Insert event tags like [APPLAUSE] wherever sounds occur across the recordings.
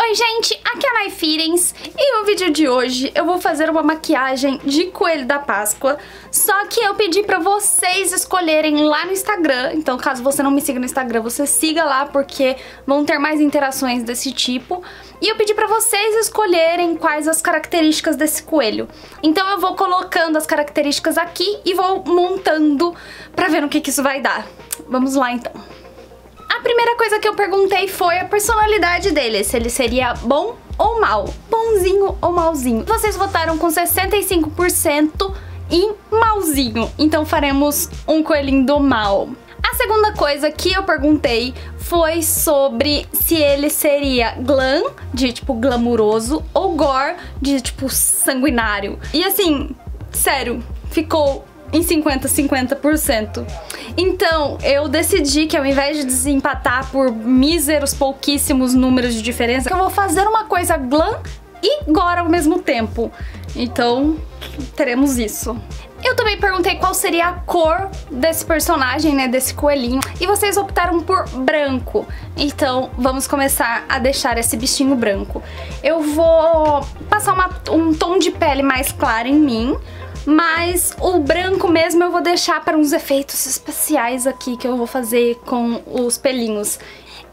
Oi gente, aqui é a Nai Feelings e no vídeo de hoje eu vou fazer uma maquiagem de coelho da Páscoa, só que eu pedi pra vocês escolherem lá no Instagram, então caso você não me siga no Instagram, você siga lá porque vão ter mais interações desse tipo, e eu pedi pra vocês escolherem quais as características desse coelho. Então eu vou colocando as características aqui e vou montando pra ver no que, que isso vai dar. Vamos lá então. A primeira coisa que eu perguntei foi a personalidade dele, se ele seria bom ou mal, bonzinho ou malzinho. Vocês votaram com 65% em malzinho, então faremos um coelhinho do mal. A segunda coisa que eu perguntei foi sobre se ele seria glam, de tipo glamuroso, ou gore, de tipo sanguinário. E assim, sério, ficou em 50-50%. Então, eu decidi que ao invés de desempatar por míseros, pouquíssimos números de diferença, eu vou fazer uma coisa glam e gore ao mesmo tempo. Então, teremos isso. Eu também perguntei qual seria a cor desse personagem, né, desse coelhinho, e vocês optaram por branco. Então, vamos começar a deixar esse bichinho branco. Eu vou passar uma, um tom de pele mais claro em mim, mas o branco mesmo eu vou deixar para uns efeitos especiais aqui que eu vou fazer com os pelinhos.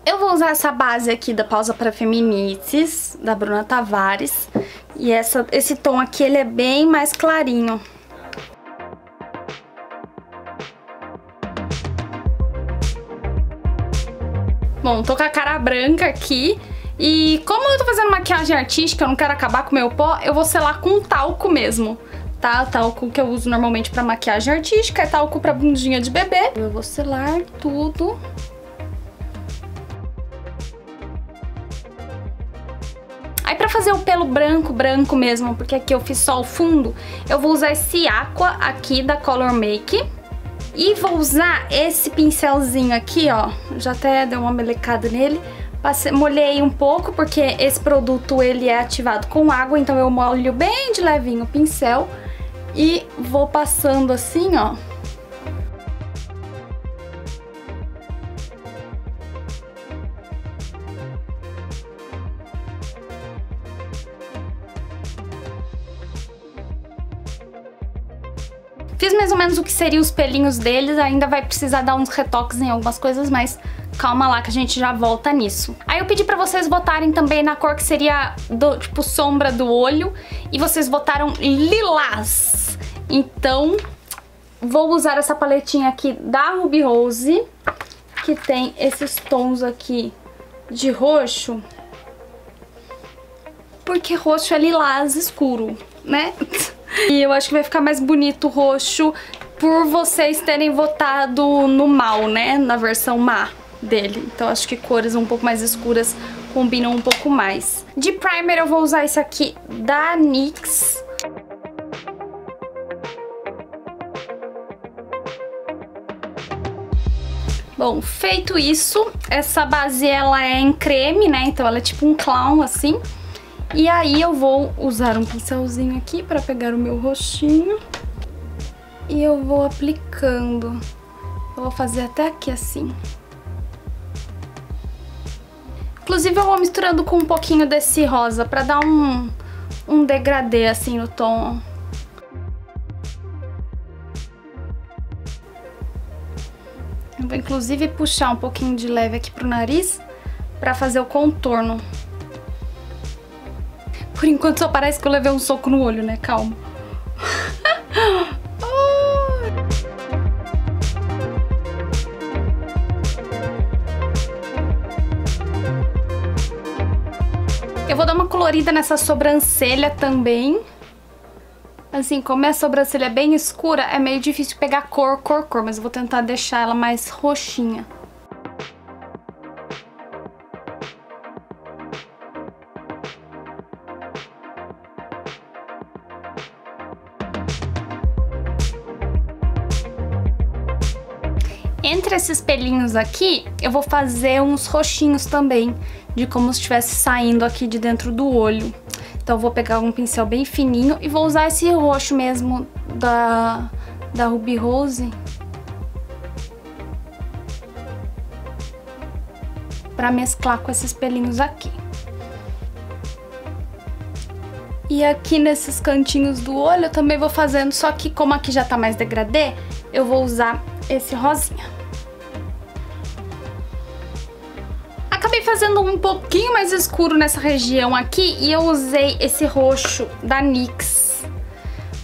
Eu vou usar essa base aqui da Pausa para Feminites, da Bruna Tavares. E essa, esse tom aqui, ele é bem mais clarinho. Bom, tô com a cara branca aqui. E como eu tô fazendo maquiagem artística, eu não quero acabar com meu pó, eu vou selar com talco mesmo tá? Talco que eu uso normalmente pra maquiagem artística, é talco pra bundinha de bebê. Eu vou selar tudo. Aí pra fazer o pelo branco, branco mesmo, porque aqui eu fiz só o fundo, eu vou usar esse Aqua aqui da Color Make. E vou usar esse pincelzinho aqui, ó, já até deu uma melecada nele. Passei, molhei um pouco, porque esse produto ele é ativado com água, então eu molho bem de levinho o pincel. E vou passando assim, ó. Fiz mais ou menos o que seriam os pelinhos deles, ainda vai precisar dar uns retoques em algumas coisas, mas calma lá que a gente já volta nisso. Aí eu pedi pra vocês votarem também na cor que seria do tipo sombra do olho, e vocês votaram lilás. Então, vou usar essa paletinha aqui da Ruby Rose, que tem esses tons aqui de roxo, porque roxo é lilás escuro, né? [LAUGHS] E eu acho que vai ficar mais bonito o roxo por vocês terem votado no mal, né? Na versão má dele. Então acho que cores um pouco mais escuras combinam um pouco mais. De primer eu vou usar esse aqui da NYX Bom, feito isso, essa base ela é em creme, né? Então ela é tipo um clown, assim. E aí eu vou usar um pincelzinho aqui pra pegar o meu rostinho. E eu vou aplicando. Eu vou fazer até aqui assim. Inclusive eu vou misturando com um pouquinho desse rosa pra dar um, um degradê assim no tom, Eu vou inclusive puxar um pouquinho de leve aqui pro nariz pra fazer o contorno. Por enquanto só parece que eu levei um soco no olho, né? Calma. [LAUGHS] Eu vou dar uma colorida nessa sobrancelha também. Assim, como a sobrancelha é bem escura, é meio difícil pegar cor, cor, cor, mas eu vou tentar deixar ela mais roxinha. Entre esses pelinhos aqui, eu vou fazer uns roxinhos também, de como se estivesse saindo aqui de dentro do olho. Então vou pegar um pincel bem fininho e vou usar esse roxo mesmo da, da Ruby Rose. Pra mesclar com esses pelinhos aqui. E aqui nesses cantinhos do olho eu também vou fazendo, só que como aqui já tá mais degradê, eu vou usar esse rosinha. Fazendo um pouquinho mais escuro nessa região aqui e eu usei esse roxo da NYX.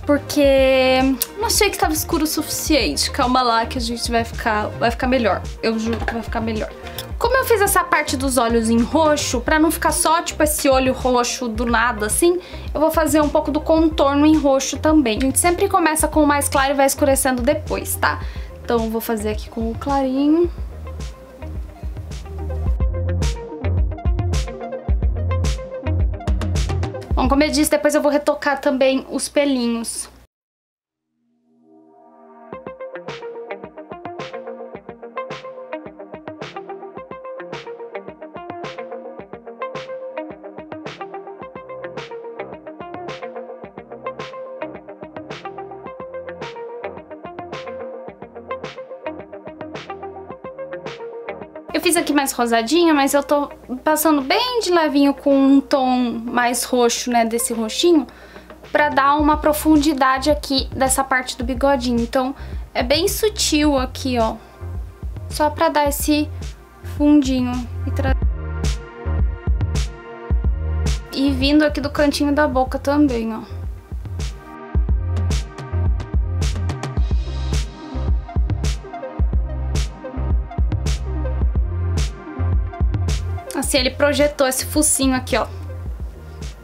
Porque não achei que estava escuro o suficiente. Calma lá que a gente vai ficar, vai ficar melhor. Eu juro que vai ficar melhor. Como eu fiz essa parte dos olhos em roxo, pra não ficar só, tipo, esse olho roxo do nada, assim, eu vou fazer um pouco do contorno em roxo também. A gente sempre começa com o mais claro e vai escurecendo depois, tá? Então, vou fazer aqui com o clarinho. Como eu disse, depois eu vou retocar também os pelinhos. Eu fiz aqui mais rosadinha, mas eu tô passando bem de levinho com um tom mais roxo, né, desse roxinho, pra dar uma profundidade aqui dessa parte do bigodinho. Então, é bem sutil aqui, ó. Só pra dar esse fundinho. E, e vindo aqui do cantinho da boca também, ó. Assim, ele projetou esse focinho aqui, ó.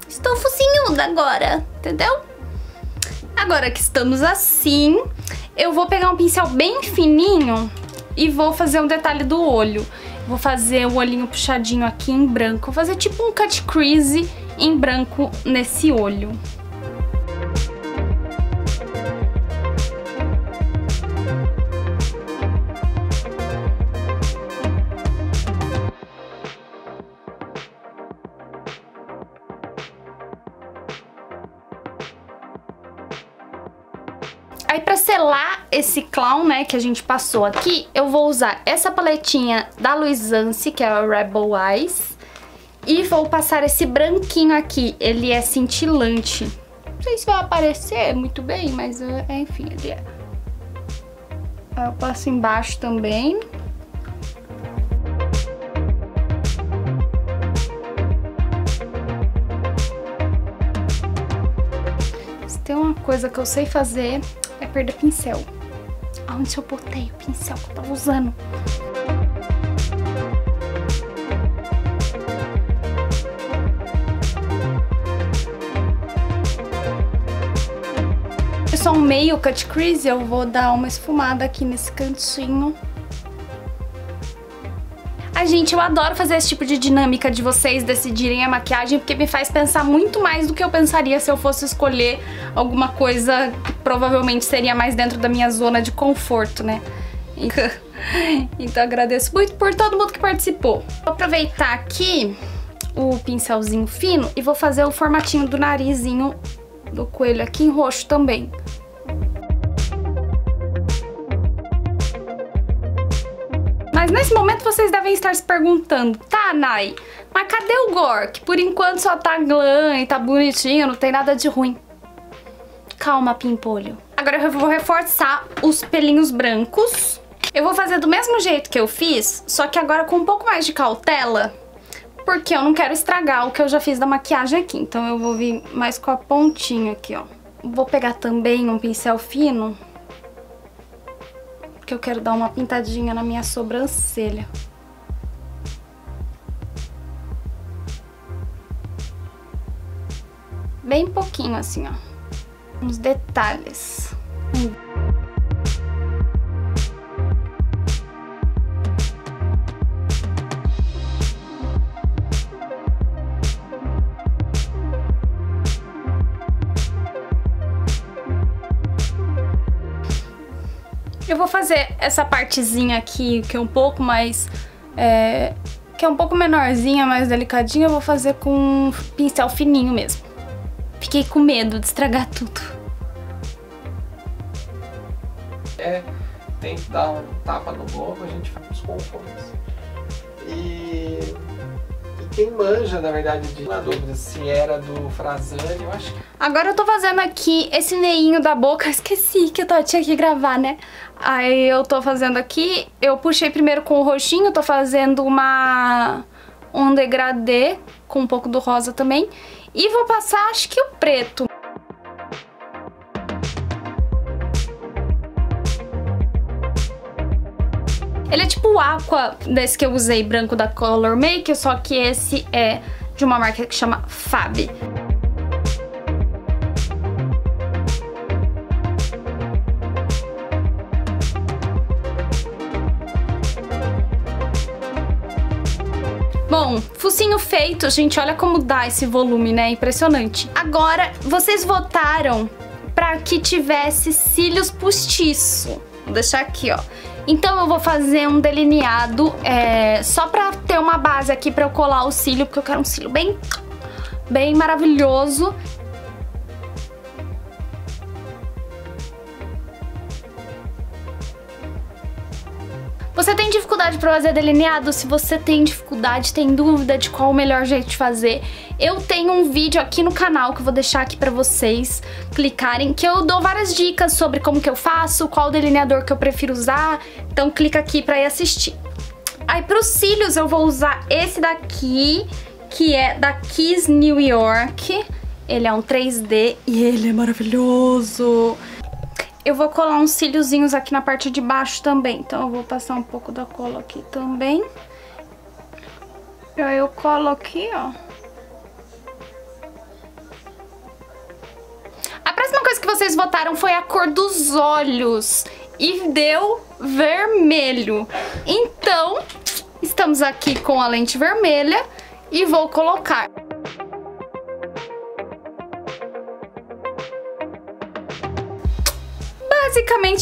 Estou focinhuda agora, entendeu? Agora que estamos assim, eu vou pegar um pincel bem fininho e vou fazer um detalhe do olho. Vou fazer o olhinho puxadinho aqui em branco. Vou fazer tipo um cut crease em branco nesse olho. Aí pra selar esse clown, né, que a gente passou aqui, eu vou usar essa paletinha da Luisance, que é a Rebel Eyes. E vou passar esse branquinho aqui, ele é cintilante. Não sei se vai aparecer muito bem, mas é, enfim, ele é. Aí eu passo embaixo também. Coisa que eu sei fazer é perder pincel. Onde eu botei o pincel que eu tava usando? É só um meio cut crease, eu vou dar uma esfumada aqui nesse cantinho. Ai, gente, eu adoro fazer esse tipo de dinâmica de vocês decidirem a maquiagem, porque me faz pensar muito mais do que eu pensaria se eu fosse escolher alguma coisa que provavelmente seria mais dentro da minha zona de conforto, né? [LAUGHS] Então agradeço muito por todo mundo que participou. Vou aproveitar aqui o pincelzinho fino e vou fazer o formatinho do narizinho do coelho aqui em roxo também. Mas nesse momento vocês devem estar se perguntando, tá, Nai, mas cadê o Gore? Que por enquanto só tá glam e tá bonitinho, não tem nada de ruim. Calma, pimpolho. Agora eu vou reforçar os pelinhos brancos. Eu vou fazer do mesmo jeito que eu fiz, só que agora com um pouco mais de cautela, porque eu não quero estragar o que eu já fiz da maquiagem aqui. Então eu vou vir mais com a pontinha aqui, ó. Vou pegar também um pincel fino porque eu quero dar uma pintadinha na minha sobrancelha. Bem pouquinho assim, ó. Uns detalhes. Eu vou fazer essa partezinha aqui, que é um pouco mais... É, que é um pouco menorzinha, mais delicadinha, eu vou fazer com um pincel fininho mesmo. Fiquei com medo de estragar tudo. É, tem que dar um tapa no globo, a gente faz os conformes. E, e quem manja, na verdade, de na dúvida se era do Frazani, eu acho que... Agora eu tô fazendo aqui esse neinho da boca, [LAUGHS] esqueci que eu tinha que gravar, né? Aí eu tô fazendo aqui, eu puxei primeiro com o roxinho, tô fazendo uma um degradê com um pouco do rosa também. E vou passar, acho que o preto. Ele é tipo o aqua desse que eu usei, branco da Color Make, só que esse é de uma marca que chama Fab. Bom, focinho feito, gente, olha como dá esse volume, né? Impressionante. Agora, vocês votaram pra que tivesse cílios postiço. Vou deixar aqui, ó. Então eu vou fazer um delineado é, só pra ter uma base aqui pra eu colar o cílio, porque eu quero um cílio bem, bem maravilhoso. Você tem dificuldade para fazer delineado? Se você tem dificuldade, tem dúvida de qual o melhor jeito de fazer, eu tenho um vídeo aqui no canal que eu vou deixar aqui para vocês clicarem, que eu dou várias dicas sobre como que eu faço, qual delineador que eu prefiro usar, então clica aqui para ir assistir. Aí pros cílios eu vou usar esse daqui, que é da Kiss New York. Ele é um 3D e ele é maravilhoso. Eu vou colar uns cíliozinhos aqui na parte de baixo também. Então eu vou passar um pouco da cola aqui também. Aí eu colo aqui, ó. A próxima coisa que vocês votaram foi a cor dos olhos. E deu vermelho. Então, estamos aqui com a lente vermelha e vou colocar.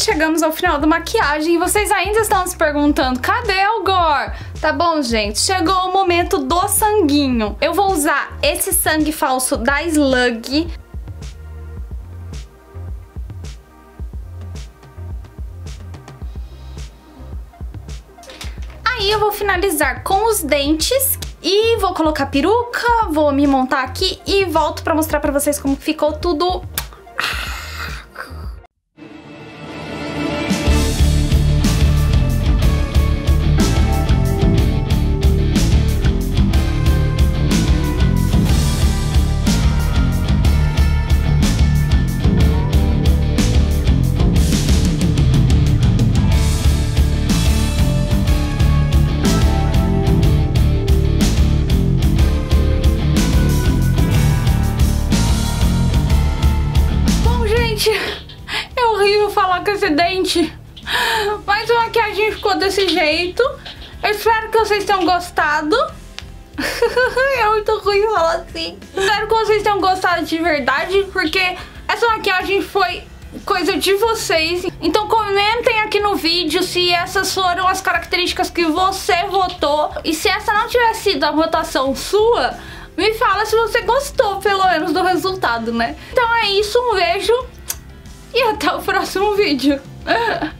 Chegamos ao final da maquiagem e vocês ainda estão se perguntando, cadê o Gore? Tá bom, gente, chegou o momento do sanguinho. Eu vou usar esse sangue falso da Slug. Aí eu vou finalizar com os dentes e vou colocar peruca, vou me montar aqui e volto pra mostrar pra vocês como ficou tudo desse jeito. Eu espero que vocês tenham gostado. [LAUGHS] é muito ruim falar assim. Espero que vocês tenham gostado de verdade, porque essa maquiagem foi coisa de vocês. Então comentem aqui no vídeo se essas foram as características que você votou. E se essa não tivesse sido a votação sua, me fala se você gostou, pelo menos, do resultado, né? Então é isso, um beijo e até o próximo vídeo. [LAUGHS]